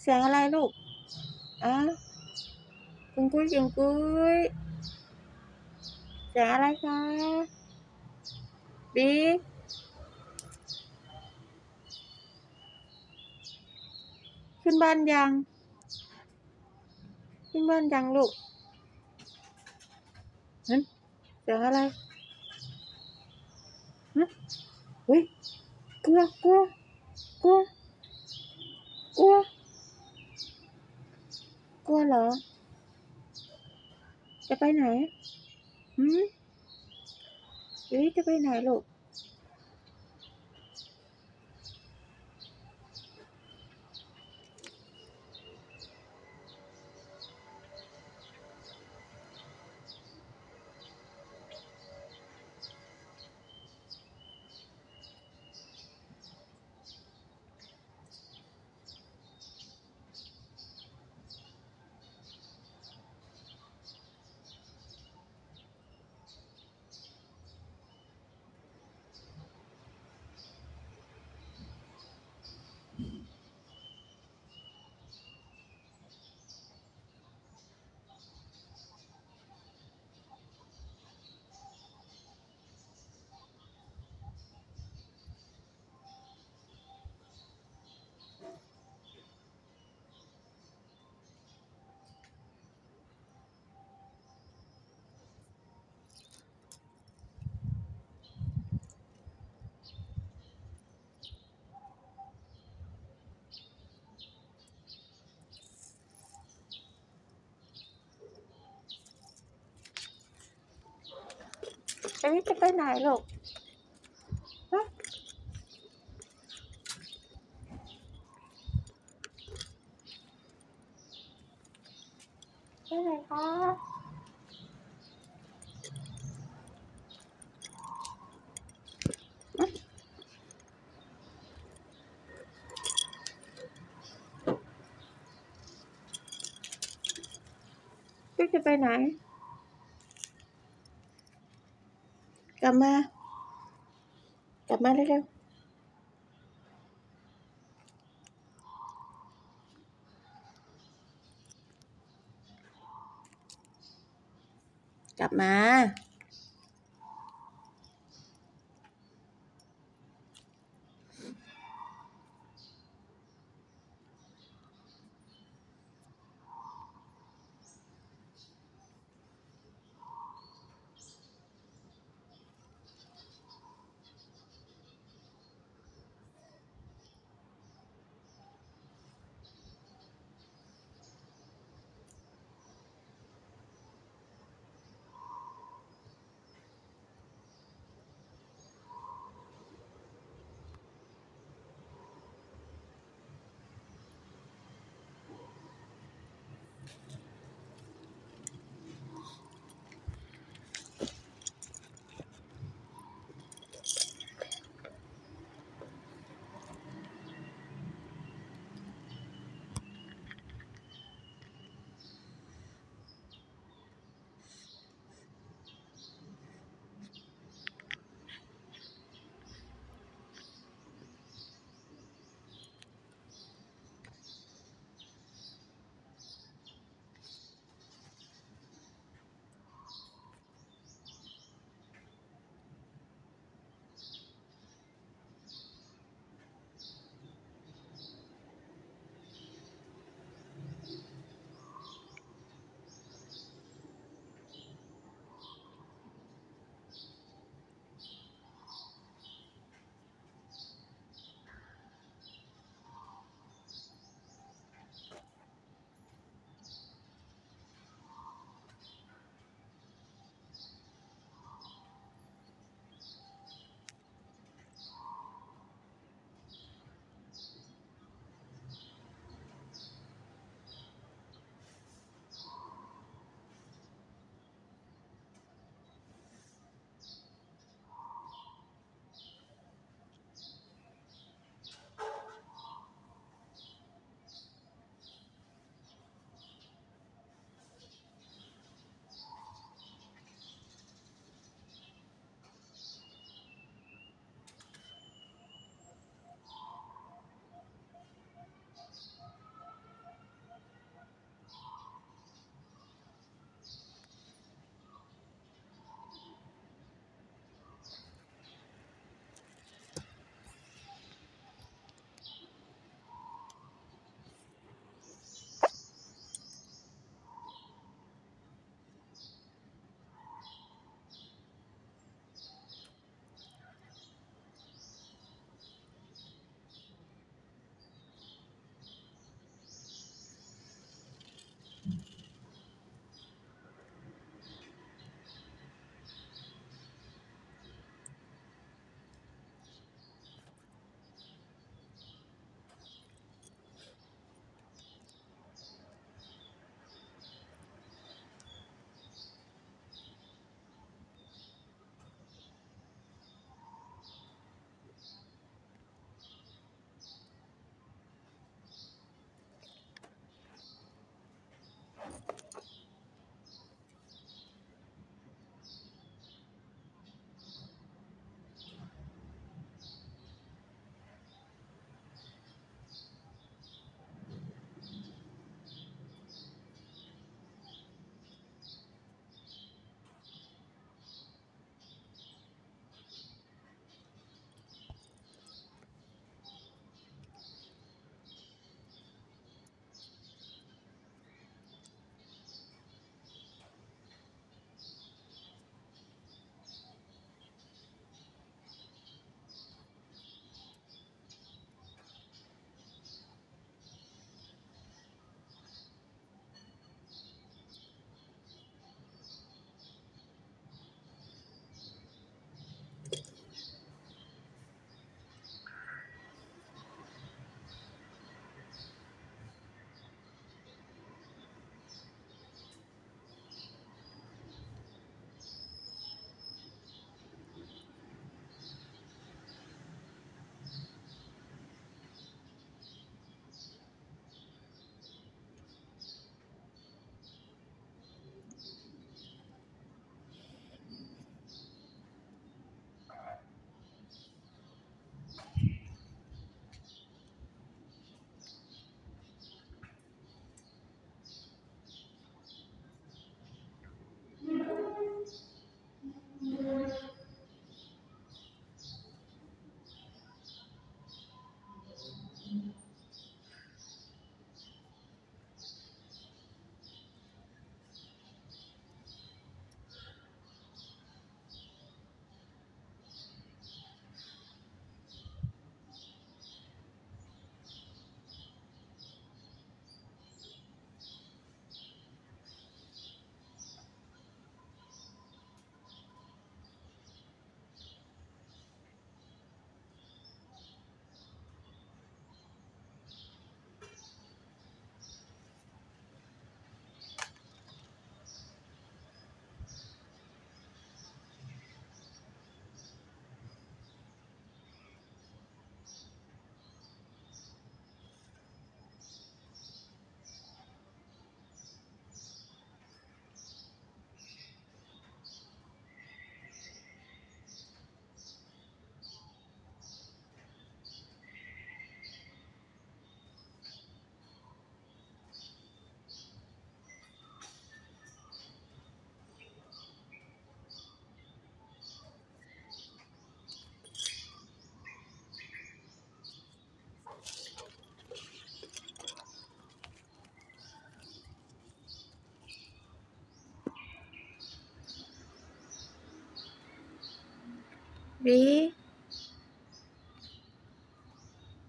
เสียงอะไรลูกอะกุงกุ้ยกุงกุ้ยเสียงอะไรคะบิ๊กขึ้นบ้านยัง ขึ้นบ้านยังลูกนั่นเสียงอะไรฮะเฮ้ยกลัวกลัวกลัวกลัว ลัวเหรอ จะไปไหนหืมอุ้ยจะไปไหนลูก เอ้จะไปไหนลูกไปไหนคะจะไปไหน ก ลับมากลับมาเร็วๆกลับมา รี